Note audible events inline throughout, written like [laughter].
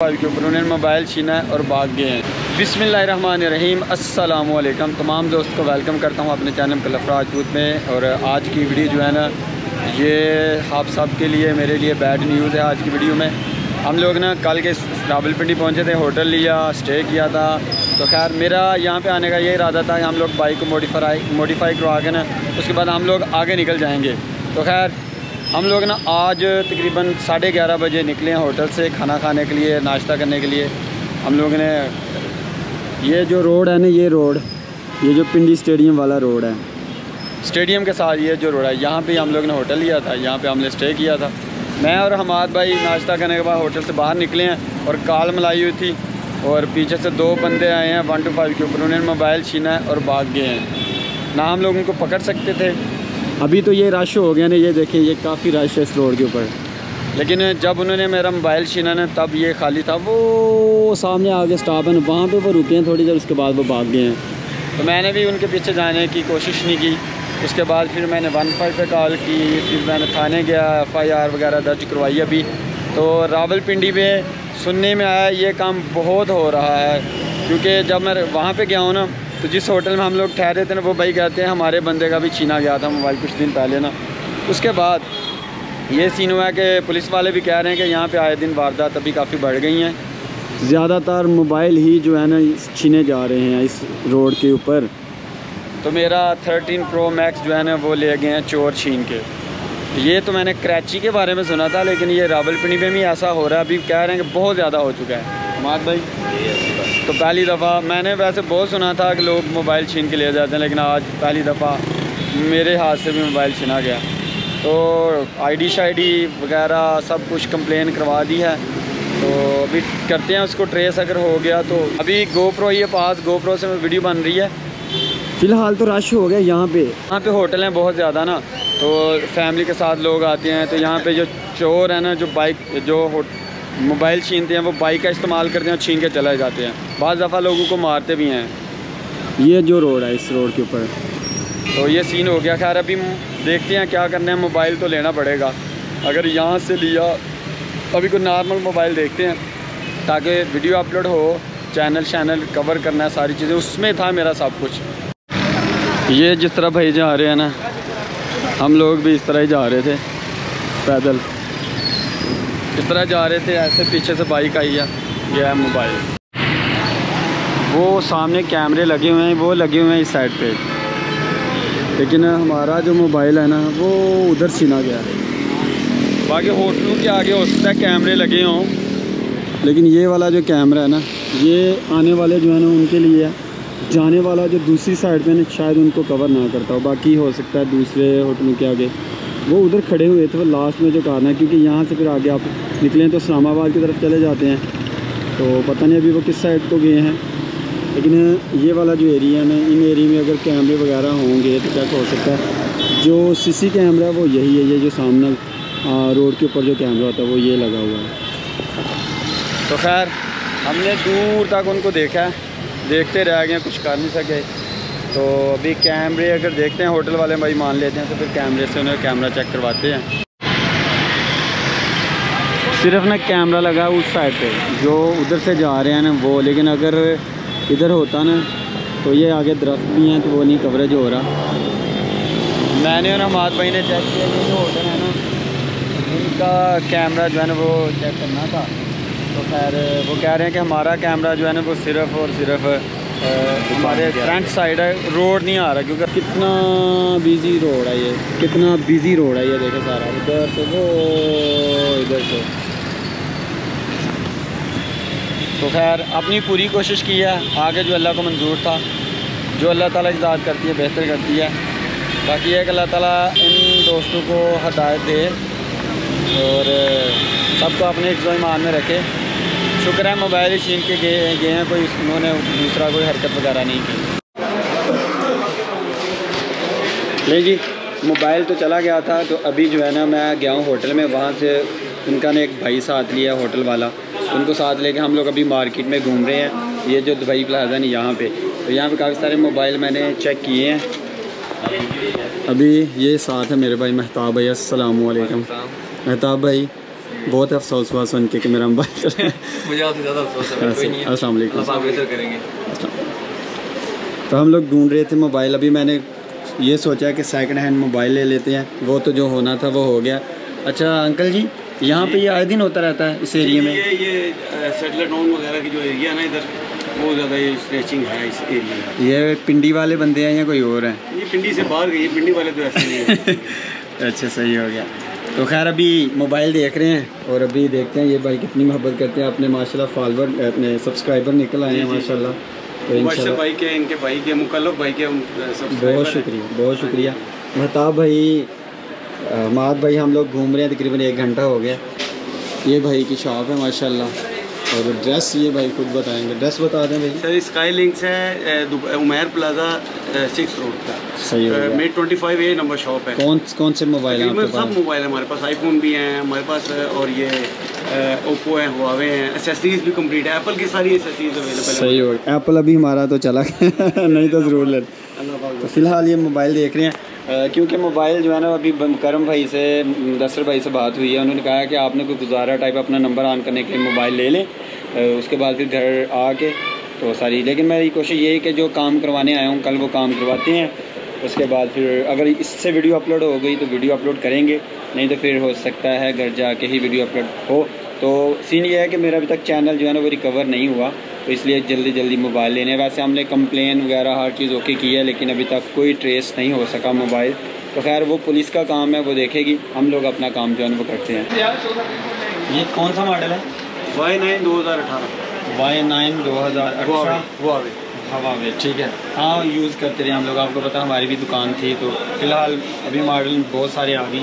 के ऊपर उन्होंने मोबाइल छीना है और भाग गए हैं। बिसमीम वालेकुम तमाम दोस्त को वेलकम करता हूँ अपने चैनल कलफ राजपूत में। और आज की वीडियो जो है ना, ये आप सब के लिए मेरे लिए बैड न्यूज़ है आज की वीडियो में। हम लोग ना कल के रावलपिंडी पहुँचे थे, होटल लिया स्टे किया था। तो खैर, मेरा यहाँ पे आने का ये इरादा था कि हम लोग बाइक को मोडिफाई मोडिफाई करवा के ना, उसके बाद हम लोग आगे निकल जाएँगे। तो खैर हम लोग ना आज तकरीबन साढ़े ग्यारह बजे निकले हैं होटल से खाना खाने के लिए, नाश्ता करने के लिए। हम लोग ने ये जो रोड है ना, ये रोड, ये जो पिंडी स्टेडियम वाला रोड है, स्टेडियम के साथ ये जो रोड है, यहाँ पे हम लोग ने होटल लिया था, यहाँ पे हमने स्टे किया था। मैं और हमाद भाई नाश्ता करने के बाद होटल से बाहर निकले हैं और काल मलाई हुई थी और पीछे से दो बंदे आए हैं, वन टू फाइव के ऊपर। उन्होंने मोबाइल छीना है और भाग गए हैं। ना हम लोग उनको पकड़ सकते थे अभी तो ये रश हो गया ना, ये देखिए, ये काफ़ी रश है इस रोड के ऊपर। लेकिन जब उन्होंने मेरा मोबाइल छीना ना, तब ये खाली था, वो सामने आगे स्टॉप है ना, वहाँ पर वो रुके हैं थोड़ी देर, उसके बाद वो भाग गए हैं। तो मैंने भी उनके पीछे जाने की कोशिश नहीं की। उसके बाद फिर मैंने वन फाइव पर कॉल की, फिर मैंने थाने गया एफ़ आई आर वगैरह दर्ज करवाई अभी। तो रावलपिंडी में सुनने में आया, ये काम बहुत हो रहा है, क्योंकि जब मैं वहाँ पे गया हूँ ना तो जिस होटल में हम लोग ठहरे थे ना, वो भाई कहते हैं, हमारे बंदे का भी छीना गया था मोबाइल कुछ दिन पहले ना। उसके बाद ये सीन हुआ है कि पुलिस वाले भी कह रहे हैं कि यहाँ पे आए दिन वारदात अभी काफ़ी बढ़ गई हैं। ज़्यादातर मोबाइल ही जो है ना, छीने जा रहे हैं इस रोड के ऊपर। तो मेरा 13 प्रो मैक्स जो है ना, वो ले गए हैं चोर छीन के। ये तो मैंने कराची के बारे में सुना था, लेकिन ये रावलपिंडी में भी ऐसा हो रहा है। अभी कह रहे हैं कि बहुत ज़्यादा हो चुका है। माद भाई। तो पहली दफ़ा मैंने वैसे बहुत सुना था कि लोग मोबाइल छीन के ले जाते हैं लेकिन आज पहली दफ़ा मेरे हाथ से भी मोबाइल छीना गया। तो आईडी शाईडी वगैरह सब कुछ कंप्लेन करवा दी है। तो अभी करते हैं उसको ट्रेस अगर हो गया तो। अभी गोप्रो ये पास गोप्रो से वीडियो बन रही है। फ़िलहाल तो रश हो गया यहाँ पे। यहाँ पे होटल हैं बहुत ज़्यादा ना। तो फैमिली के साथ लोग आते हैं तो यहाँ पे जो चोर है ना जो बाइक जो मोबाइल छीनते हैं वो बाइक का इस्तेमाल करते हैं और छीन के चले जाते हैं। बाद दफ़ा लोगों को मारते भी हैं। ये जो रोड है इस रोड के ऊपर। तो ये सीन हो गया। खैर अभी देखते हैं क्या करना है। मोबाइल तो लेना पड़ेगा। अगर यहाँ से लिया अभी कोई नॉर्मल मोबाइल देखते हैं ताकि वीडियो अपलोड हो चैनल शैनल कवर करना है सारी चीज़ें। उसमें था मेरा सब कुछ। ये जिस तरह भाई जा रहे हैं ना हम लोग भी इस तरह ही जा रहे थे पैदल। तरह जा रहे थे, ऐसे पीछे से बाइक आई है। यह है मोबाइल वो सामने कैमरे लगे हुए हैं, वो लगे हुए हैं इस साइड पे। लेकिन हमारा जो मोबाइल है ना, वो उधर सीना गया है। बाकी होटलों के आगे हो सकता है कैमरे लगे हों। लेकिन ये वाला जो कैमरा है ना, ये आने वाले जो है ना, उनके लिए है। जाने वाला जो दूसरी साइड पे ना, शायद उनको कवर ना करता हो। बाकी हो सकता है दूसरे होटलों के आगे। वो उधर खड़े हुए थे लास्ट में जो कारण है, क्योंकि यहाँ से फिर आगे आप निकलें तो इस्लामाबाद की तरफ़ चले जाते हैं। तो पता नहीं अभी वो किस साइड को गए हैं। लेकिन ये वाला जो एरिया है ना इन एरिया में अगर कैमरे वगैरह होंगे तो क्या हो सकता है? जो सीसी कैमरा है, वो यही है, ये जो सामने रोड के ऊपर जो कैमरा होता है, वो ये लगा हुआ है। तो खैर, हमने दूर तक उनको देखा देखते रह गए कुछ कर नहीं सके। तो अभी कैमरे अगर देखते हैं, होटल वाले भाई मान लेते हैं तो फिर कैमरे से उन्हें कैमरा चेक करवाते हैं। सिर्फ़ ना कैमरा लगा उस साइड पे। जो उधर से जा रहे हैं ना, वो, लेकिन अगर इधर होता ना तो ये आगे दरख्त भी हैं तो वो नहीं कवरेज हो रहा। मैंने और हमाद भाई ने चेक किया, ये जो होटल है ना इनका कैमरा जो है ना, वो चेक करना था। तो खैर, वो कह रहे हैं कि हमारा कैमरा जो है ना, वो सिर्फ़ और सिर्फ़ हमारे फ्रंट साइड है रोड नहीं आ रहा क्योंकि कितना बिज़ी रोड है ये, कितना बिज़ी रोड है ये देखे सारा। इधर से वो, इधर से। तो खैर अपनी पूरी कोशिश की है, आगे जो अल्लाह को मंजूर था, जो अल्लाह ताला इजाद करती है, बेहतर करती है। बाकी एक अल्लाह ताला इन दोस्तों को हदायत दे और सबको अपने एक ईमान में रखे। शुक्र है मोबाइल छीन के गए गए हैं, कोई उन्होंने दूसरा कोई हरकत वगैरह नहीं की। नहीं जी मोबाइल तो चला गया था तो अभी जो है ना, मैं गया हूँ होटल में, वहाँ से उनका ने एक भाई साथ लिया होटल वाला। उनको साथ लेके हम लोग अभी मार्केट में घूम रहे हैं, ये जो दुबई प्लाजा नहीं, यहाँ पे। तो यहाँ पे काफ़ी सारे मोबाइल मैंने चेक किए हैं। अभी ये साथ है मेरे भाई, महताब भाई अस्सलाम वालेकुम महताब भाई बहुत अफसोस हुआ सुन के कि मेरा मोबाइल [laughs] मुझे आपसे ज़्यादा अफसोस है कोई नहीं अस्सलाम वालेकुम बेहतर करेंगे। तो हम लोग ढूंढ रहे थे मोबाइल। अभी मैंने ये सोचा कि सेकंड हैंड मोबाइल ले लेते हैं। वो तो जो होना था वो हो गया। अच्छा अंकल जी यहाँ पे ये आए दिन होता रहता है इस एरिया में? ये ये सेटलर टाउन वगैरह की जो एरिया ना इधर बहुत ज़्यादा ये स्ट्रेचिंग है इस एरिया में। ये पिंडी वाले बंदे हैं या कोई और हैं? ये पिंडी से बाहर गई पिंडी वाले तो ऐसे नहीं है। [laughs] अच्छा सही हो गया। तो खैर अभी मोबाइल देख रहे हैं और अभी देखते हैं ये भाई कितनी मोहब्बत करते हैं। अपने माशाल्लाह फॉलोवर अपने सब्सक्राइबर निकल आए हैं माशाल्लाह। तो भाई के इनके भाई के मुकल्लफ भाई के बहुत शुक्रिया बहुत शुक्रिया। महताब भाई माद भाई हम लोग घूम रहे हैं तकरीबन एक घंटा हो गया। ये भाई की शॉप है माशाल्लाह। और ड्रेस ये भाई खुद बताएँगे। ड्रेस बता दें भाई। सर स्काई लिंक्स है उमैर प्लाजा सिक्स रोड का। सही हो made twenty five A number shop है। कौन कौन से मोबाइल हैं सब मोबाइल है हमारे पास। आईफोन भी हैं हमारे पास और ये ओप्पो है हुआवे हैं। एसेसरीज भी कंप्लीट है। एप्पल की सारी एसेसरीज अवेलेबल है। सही हो एप्पल अभी हमारा तो चला नहीं तो ज़रूर ले। तो फ़िलहाल ये मोबाइल देख रहे हैं। क्योंकि मोबाइल जो है ना, अभी करम भाई से दसर भाई से बात हुई है। उन्होंने कहा कि आपने कोई गुजारा टाइप अपना नंबर ऑन करने के लिए मोबाइल ले लें। उसके बाद फिर घर आके तो सारी, लेकिन मेरी कोशिश ये है कि जो काम करवाने आया हूँ, कल वो काम करवाते हैं। उसके बाद फिर अगर इससे वीडियो अपलोड हो गई तो वीडियो अपलोड करेंगे, नहीं तो फिर हो सकता है घर जाके ही वीडियो अपलोड हो। तो सीन ये है कि मेरा अभी तक चैनल जो है ना, वो रिकवर नहीं हुआ। तो इसलिए जल्दी जल्दी मोबाइल लेने। वैसे हमने कंप्लेन वगैरह हर चीज़ ओके की है लेकिन अभी तक कोई ट्रेस नहीं हो सका मोबाइल। तो खैर वो पुलिस का काम है वो देखेगी। हम लोग अपना काम जो है वो करते हैं। ये कौन सा मॉडल है? वाई नाइन दो हज़ार अठारह। वाई नाइन दो हज़ार हवा में ठीक है। हाँ यूज़ करते रहे हम लोग। आपको पता हमारी भी दुकान थी तो फ़िलहाल अभी मॉडल बहुत सारे आ गई।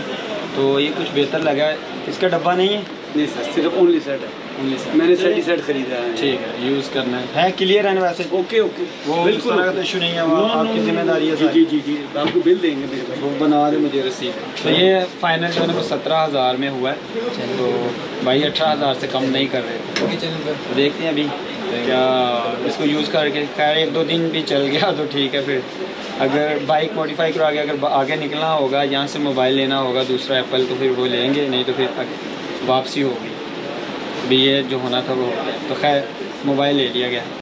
तो ये कुछ बेहतर लगा है। इसका डब्बा नहीं है? नहीं सर सिर्फ़ ओनली सेट है। मैंने सेट सेट खरीदा है। ठीक है यूज़ करना है। है क्लियर है वैसे? ओके ओके वो बिल्कुल तरह का तो इशू नहीं है वो आपकी ज़िम्मेदारी है जी जी जी आपको बिल देंगे मेरे भाई। वो बना दे मुझे रसीद तो ये फाइनल जो है ना वो सत्रह हज़ार में हुआ है। तो भाई अठारह हज़ार से कम नहीं कर रहे तो देखते हैं अभी क्या इसको यूज़ करके खैर एक दो दिन भी चल गया तो ठीक है फिर। अगर बाइक मॉडिफाई करा के अगर आगे निकलना होगा यहाँ से मोबाइल लेना होगा दूसरा एप्पल तो फिर वो लेंगे नहीं तो फिर वापसी होगी। अभी ये जो होना था वो तो खैर मोबाइल ले लिया गया।